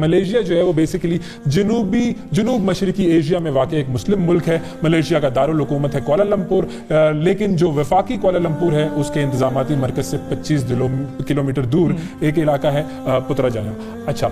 Malaysia جو ہے وہ بیسیکلی جنوبی جنوب مشرقی ایشیا میں واقع ایک مسلم ملک ہے۔ ملیشیا کا دارالحکومت ہے کوالالمپور لیکن جو وفاقی کوالالمپور ہے، اس کے انتظاماتی مرکز سے پچیس کلومیٹر دور ایک علاقہ ہے پترا جایا اچھا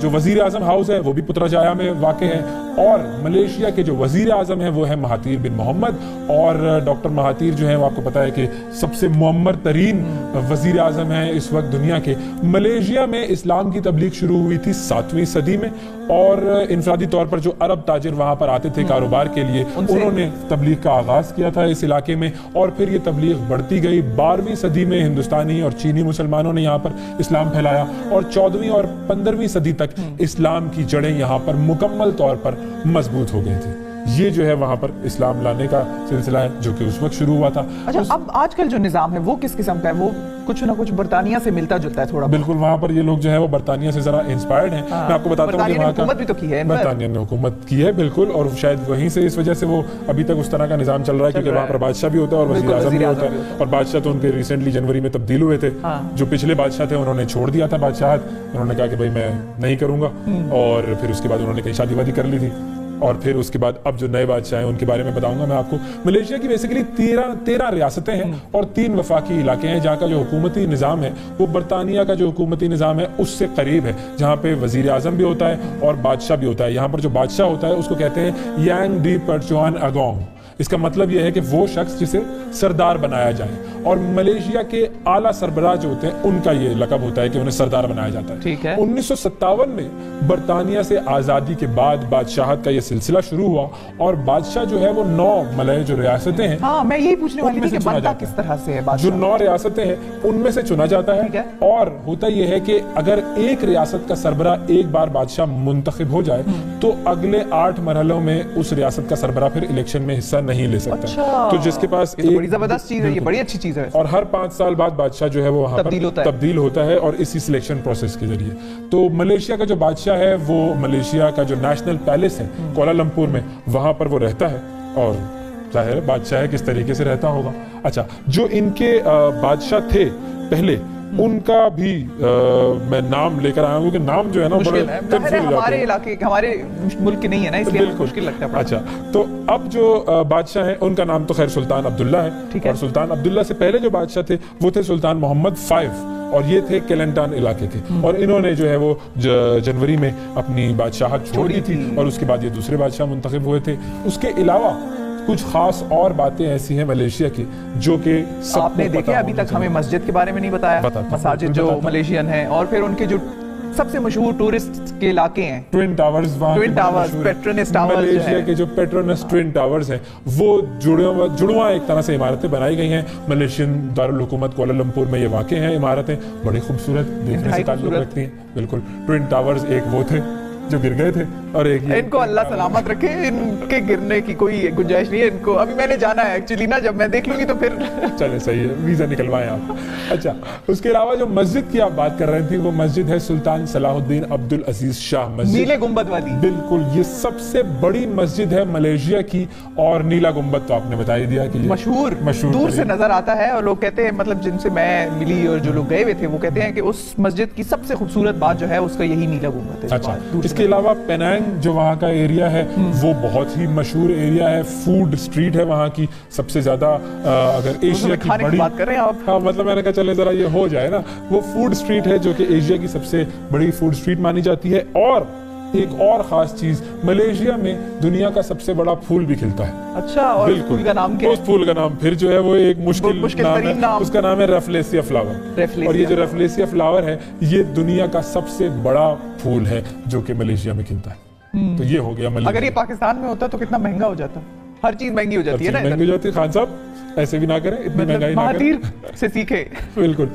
جو وزیر اعظم ہاؤس ہے، وہ بھی پترا جایا میں واقع ہے۔ اور ملیشیا کے جو وزیر اعظم ہیں، وہ ہے مہاتیر بن محمد۔ اور ڈاکٹر مہاتیر جو ہیں، وہ آپ کو پتا ہے کہ سب سے معمر ترین وزیر اعظم ہیں اس وقت دنیا کے۔ ملیشیا میں اسلام کی تبلیغ شروع ہوئی تھی سات ساتویں صدی میں اور انفرادی طور پر جو عرب تاجر وہاں پر آتے تھے کاروبار کے لیے انہوں نے تبلیغ کا آغاز کیا تھا اس علاقے میں اور پھر یہ تبلیغ بڑھتی گئی۔ بارہویں صدی میں ہندوستانی اور چینی مسلمانوں نے یہاں پر اسلام پھیلایا اور چودہویں اور پندرہویں صدی تک اسلام کی جڑیں یہاں پر مکمل طور پر مضبوط ہو گئی تھی یہ جو ہے وہاں پر اسلام لانے کا سلسلہ ہے جو کہ اس وقت شروع ہوا تھا۔ اچھا اب آج کل جو نظام ہے وہ کس قسم کا ہے؟ وہ کچھ نہ کچھ برطانیہ سے ملتا جلتا ہے تھوڑا بالکل وہاں پر یہ لوگ جو ہے وہ برطانیہ سے ذرا انسپائرڈ ہیں۔ ہاں۔ میں آپ کو بتاتا ہوں کہ وہاں کا حکومت بھی تو کی ہے برطانیہ نے حکومت کی ہے بالکل اور شاید وہیں سے اس وجہ سے وہ ابھی تک اس طرح کا نظام چل رہا ہے کیونکہ وہاں پر بادشاہ بھی ہوتا ہے اور وزیر اعظم بھی ہوتا ہے۔ اور بادشاہ تو ان کے ریسنٹلی جنوری میں تبدیل ہوئے تھے۔ ہاں۔ جو پچھلے بادشاہ تھے انہوں نے چھوڑ دیا تھا بادشاہت۔ انہوں نے کہا کہ بھائی میں نہیں کروں گا۔ اور پھر اس کے بعد انہوں نے کہیں شادی وادی کر لی تھی۔ اور پھر اس کے بعد اب جو نئے بادشاہ ہیں، ان کے بارے میں بتاؤں گا میں آپ کو۔ ملیشیا کی بیسیکلی تیرہ تیرہ ریاستیں ہیں اور تین وفاقی علاقے ہیں جہاں کا جو حکومتی نظام ہے، وہ برطانیہ کا جو حکومتی نظام ہے، اس سے قریب ہے، جہاں پہ وزیر اعظم بھی ہوتا ہے اور بادشاہ بھی ہوتا ہے۔ یہاں پر جو بادشاہ ہوتا ہے، اس کو کہتے ہیں یانگ ڈی پرچوان اگونگ اس کا مطلب یہ ہے کہ وہ شخص جسے سردار بنایا جائے اور ملیشیا کے اعلیٰ سربراہ جو ہوتے ہیں ان کا یہ لقب ہوتا ہے کہ انہیں سردار بنایا جاتا ہے۔ انیس سو ستاون میں برطانیہ سے آزادی کے بعد بادشاہت کا یہ سلسلہ شروع ہوا اور بادشاہ جو ہے وہ نو ملے جو ریاستیں ہیں ہاں میں یہی پوچھنے والی کہ بنتا کس طرح سے ہے جو نو ریاستیں ہیں ان میں سے چنا جاتا ہے۔ اور ہوتا یہ ہے کہ اگر ایک ریاست کا سربراہ ایک بار بادشاہ منتخب ہو جائے تو اگلے آٹھ مرحلوں میں اس ریاست کا سربراہ پھر الیکشن میں حصہ نہیں لے سکتا۔ اچھا۔ تو جس کے پاس بڑی زبردست چیز ہے یہ۔ بڑی اچھی چیز ہے۔ اور ہر پانچ سال بعد بادشاہ جو ہے وہ وہاں تبدیل ہوتا پر ہے۔ تبدیل ہوتا ہے اور اسی سلیکشن پروسیس کے ذریعے۔ تو ملیشیا کا جو بادشاہ ہے وہ ملیشیا کا جو نیشنل پیلس ہے کوالالمپور میں وہاں پر وہ رہتا ہے۔ اور ظاہر ہے بادشاہ ہے کس طریقے سے رہتا ہوگا۔ اچھا جو ان کے بادشاہ تھے پہلے ان کا بھی میں نام لے کر آیا ہوں کیونکہ نام جو ہے نا ہے ہمارے علاقے ہمارے ملک کے نہیں ہے نا اس لیے مشکل لگتا ہے۔ اچھا تو اب جو بادشاہ ہیں ان کا نام تو خیر سلطان عبداللہ ہے۔ اور سلطان عبداللہ سے پہلے جو بادشاہ تھے وہ تھے سلطان محمد فائیو اور یہ تھے کیلنٹان علاقے کے۔ اور انہوں نے جو ہے وہ جنوری میں اپنی بادشاہت چھوڑ دی تھی۔ اور اس کے بعد یہ دوسرے بادشاہ منتخب ہوئے تھے۔ اس کے علاوہ کچھ خاص اور باتیں ایسی ہیں ملیشیا کی جو کہ سب آپ نے پتہ ابھی تک ہمیں۔ مسجد کے بارے میں نہیں بتایا مساجد جو۔ ملیشین ہیں اور پھر ان کے جو سب سے مشہور ٹورسٹ کے علاقے ہیں ٹوین ٹاورز وہاں twin towers,. Petronas towers Malaysia. کے جو پیٹرونس ٹوین ٹاورز ہیں وہ جڑواں جڑواں ایک طرح سے عمارتیں بنائی گئی ہیں ملیشین دارالحکومت کوالالمپور میں یہ واقع ہیں عمارتیں بڑی خوبصورت دیکھنے سے تعلق۔ رکھتی ہیں بالکل ٹوین ٹاورز ایک وہ تھے جو گر گئے تھے اور ایک ان کو اللہ سلامت رکھے ان کے گرنے کی کوئی گنجائش نہیں ہے ان کو۔ ابھی میں نے جانا ہے ایکچولی نا جب میں دیکھ لوں گی تو پھر۔ چلے صحیح ہے ویزا نکلوائیں آپ۔ اچھا اس کے علاوہ جو مسجد کی آپ بات کر رہے تھے وہ مسجد ہے سلطان صلاح الدین عبدالعزیز شاہ مسجد۔ نیلے گنبد والی۔ بالکل یہ سب سے بڑی مسجد ہے ملیشیا کی اور نیلا گنبد تو آپ نے بتا ہی دیا کہ مشہور مشہور دور سے۔ نظر آتا ہے اور لوگ کہتے ہیں مطلب جن سے میں ملی اور جو لوگ گئے ہوئے تھے وہ کہتے ہیں کہ اس مسجد کی سب سے خوبصورت بات جو ہے اس کا یہی نیلا گنبد ہے۔ اچھا اس کے علاوہ پینانگ جو وہاں کا ایریا ہے وہ بہت ہی مشہور ایریا ہے۔ فوڈ سٹریٹ ہے وہاں کی۔ سب سے زیادہ اگر ایشیا کی بڑی بات کر رہے ہیں آپ؟ ہاں مطلب میں نے کہا چلے ذرا یہ ہو جائے نا۔ وہ فوڈ سٹریٹ ہے جو کہ ایشیا کی سب سے بڑی فوڈ سٹریٹ مانی جاتی ہے۔ اور ایک اور خاص چیز ملیشیا میں دنیا کا سب سے بڑا پھول بھی کھلتا ہے۔ اچھا اور اس پھول کا نام کیا اس پھول کا نام پھر جو ہے وہ ایک مشکل نام ہے۔ اس کا نام ہے ریفلیسیا فلاور اور یہ جو ریفلیسیا فلاور ہے یہ دنیا کا سب سے بڑا پھول ہے جو کہ ملیشیا میں کھلتا ہے۔ تو یہ ہو گیا اگر ملیشیا یہ پاکستان میں ہوتا تو کتنا مہنگا ہو جاتا۔ ہر چیز مہنگی ہو جاتی ہے نا؟ مہنگی ہو جاتی۔ ہے خان صاحب ایسے بھی نہ کریں اتنی مطلب مہنگائی نہ کریں۔ سے سیکھے بالکل۔